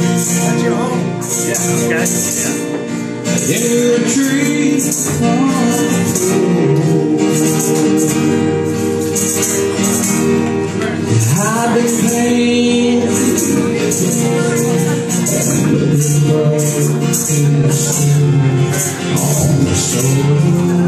That's your home. Yeah. Okay. Yeah. A tree I've been playing on the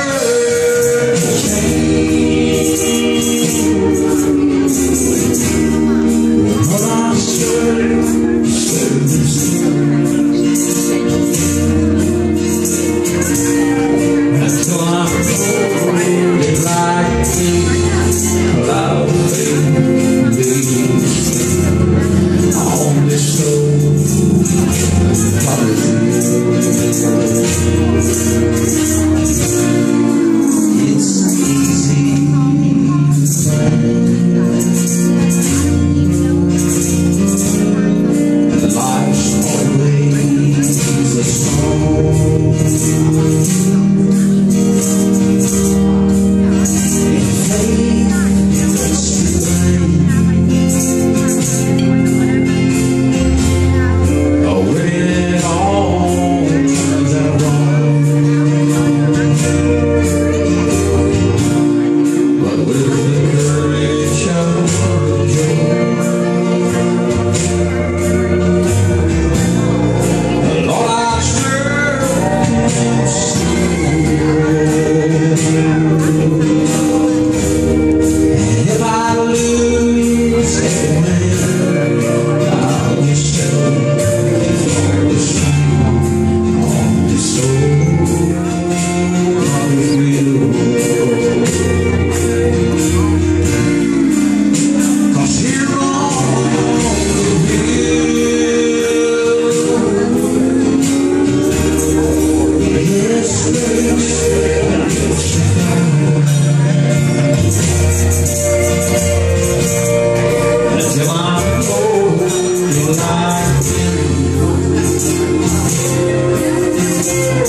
Jesus.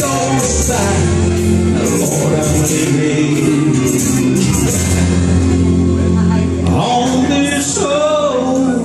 goes by, Lord, I'm living on this old